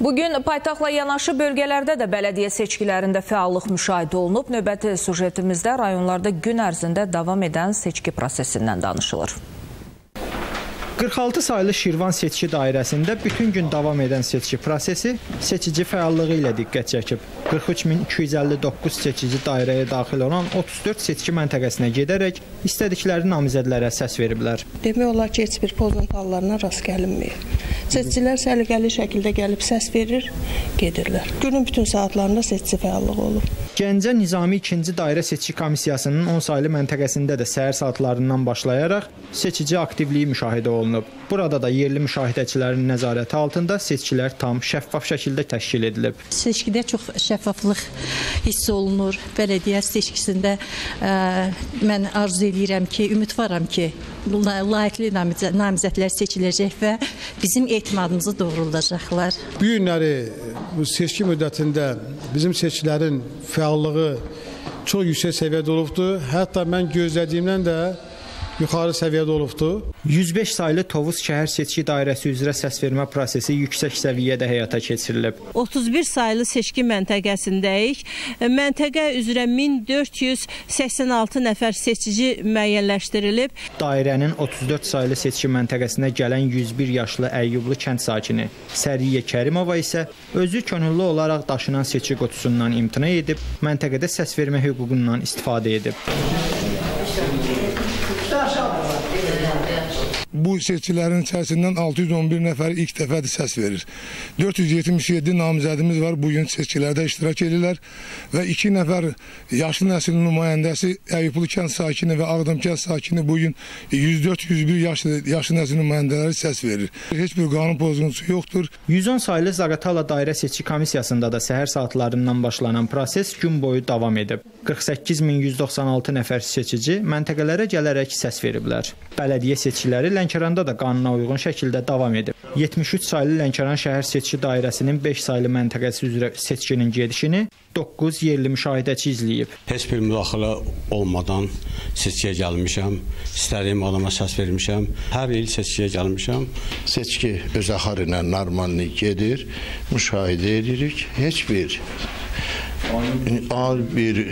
Bugün paytaxtla yanaşı bölgələrdə də bələdiyyə seçkilərində fəallıq müşahidə olunub. Növbəti sujetimizdə rayonlarda gün ərzində davam edən seçki prosesindən danışılır. 46 saylı Şirvan seçki dairəsində bütün gün davam edən seçki prosesi seçici fəallığı ilə diqqət çəkib. 43259 seçici dairəyə daxil olan 34 seçki məntəqəsinə gedərək istədikləri namizədlərə səs veriblər. Demək olar ki, heç bir pozuntu hallarına rast gəlinməyib. Seçicilər səliqəli şəkildə gəlib səs verir, gedirlər. Günün bütün saatlarında seçici fəallığı olur. Gəncə Nizami 2-ci dairə seçki komissiyasının 10 saylı məntəqəsində də səhər saatlarından başlayaraq seçici aktivliyi müşahidə olunub. Burada da yerli müşahidəçilərin nəzarəti altında seçkilər tam şəffaf şəkildə təşkil edilib. Seçkidə çox şəffaflıq hiss olunur. Bələdiyyə seçkisində ə, mən arzu eləyirəm ki, ümidvaram ki, layiqli namizədlər seçiləcək və bizim etimadımızı doğruldacaqlar. Bu günləri bu seçki müddətində bizim seçkilərin fəallığı çox yüksək səviyyədə olubdur. Hətta mən gözlədiyimdən də yuxarı səviyyədə olubdur. 105 saylı Tovuz şəhər seçki dairəsi üzrə səsvermə prosesi yüksək səviyyədə həyata keçirilib. 31 saylı seçki məntəqəsindəyik. Məntəqə üzrə 1486 nəfər seçici müəyyənləşdirilib. Dairənin 34 saylı seçki məntəqəsinə gələn 101 yaşlı Əyyublu kənd sakini Səriyə Kərimova isə özü könüllü olaraq daşınan seçki qutusundan imtina edib, məntəqədə səs vermə hüququndan istifadə edib. Bu seçkilərin içərisindən 611 nəfər ilk dəfədir səs verir. 477 namizədimiz var bu gün seçkilərdə iştirak edirlər və 2 nəfər yaşlı nəsil nümayəndəsi Əyyublu kənd sakini və Ağdam kənd sakini bu gün 104-101 yaşlı yaşlı nəsil nümayəndələri səs verir. Heç bir qanun pozuntusu yoxdur. 110 saylı Zaqatala dairə seçki komissiyasında da səhər saatlarından başlanan proses gün boyu davam edib. 48196 nəfər seçici məntəqələrə gələrək səs veriblər. Bələdiyyə seçkiləri Lənkəranda da qanuna uyğun şəkildə davam edib. 73 saylı Lənkəran şəhər seçki dairəsinin 5 saylı məntəqəsi üzrə seçkinin gedişini 9 yerli müşahidəçi izləyib. Heç bir müdaxilə olmadan seçkiyə gəlmişəm. İstədiyim adama səs vermişəm. Hər il seçkiyə gəlmişəm. Seçki öz axarı ilə normal gedir. Müşahidə edirik. Heç bir al bir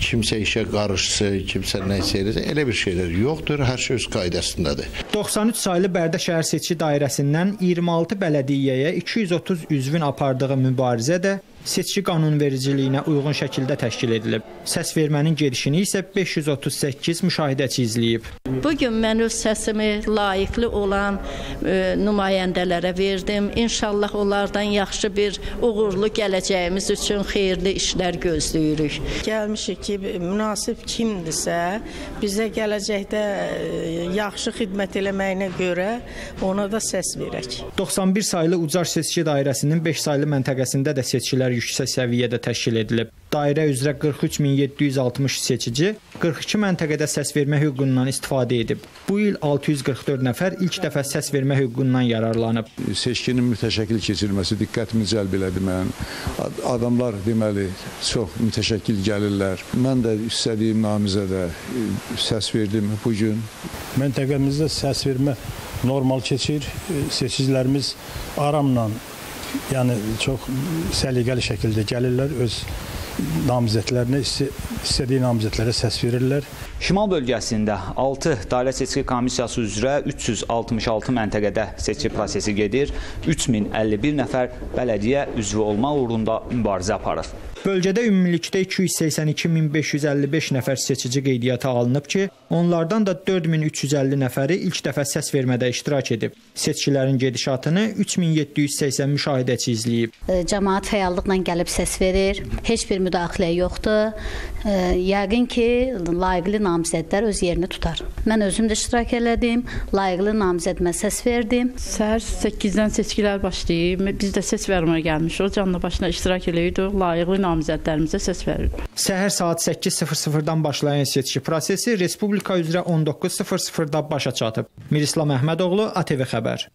kimsə işə qarışsa, kimsə nə eləsə, elə bir şeylər yoxdur. Hər şey öz qaydasındadır. 93 saylı Bərdə şəhər seçki dairəsindən 26 bələdiyyəyə 230 üzvün apardığı mübarizə də seçki qanunvericiliyinə uyğun şəkildə təşkil edilib. Səs vermənin gedişini isə 538 müşahidəçi izləyib. Bu gün mən öz səsimi layiqli olan e, nümayəndələrə verdim. İnşallah onlardan yaxşı bir uğurlu gələcəyimiz üçün xeyirli işlər gözləyirik. Gəlmişik ki, münasib kimdirsə, bizə gələcəkdə e, yaxşı xidmət eləməyinə görə ona da səs verək. 91 saylı Ucar seçki dairəsinin 5 saylı məntəqəsində də seçkilər seçkilər yüksək səviyyədə təşkil edilib. Dairə üzrə 43760 seçici 42 məntəqədə səs vermə hüququndan istifadə edib. Bu il 644 nəfər ilk dəfə səs vermə hüququndan yararlanıb. Seçkinin mütəşəkkil keçirilməsi diqqətimi cəlb elədi mən. Adamlar deməli çox mütəşəkkil gəlirlər. Mən də istədiyim namizədə səs verdim bu gün. Məntəqəmizdə səs vermə normal keçir. Seçicilərimiz aramla yəni çox səliqəli şəkildə gəlirlər öz namizədlərinə istədiyi namizədlərə səs verirlər. Şimal bölgəsində 6 dairə seçki komissiyası üzrə 366 məntəqədə seçki prosesi gedir. 3051 nəfər bələdiyyə üzvü olmaq uğrunda mübarizə aparır. Bölgədə ümumilikdə 282555 nəfər seçici qeydiyyata alınıb ki, onlardan da 4350 nəfəri ilk dəfə səs vermədə iştirak edib. Seçkilərin gedişatını 3780 müşahidəçi izləyib. Cəmaət fəallıqla gəlib səs verir. Heç bir müdaxilə yoxdur. Yəqin ki, layiqli namizədlər öz yerini tutar. Mən özüm də iştirak elədim. Layiqli namizədimə səs verdim. Səhər 8-dən seçkilər başlayıb. Biz də səs verməyə gəlmişik. O canlı başına iştirak eləyirdik. Layiqli namizədlərimizə səs verir. Səhər saat 8:00-dan başlayan seçki prosesi Respublika üzrə 19:00-da başa çatıb. Mirislam Əhmədoğlu, ATV xəbər.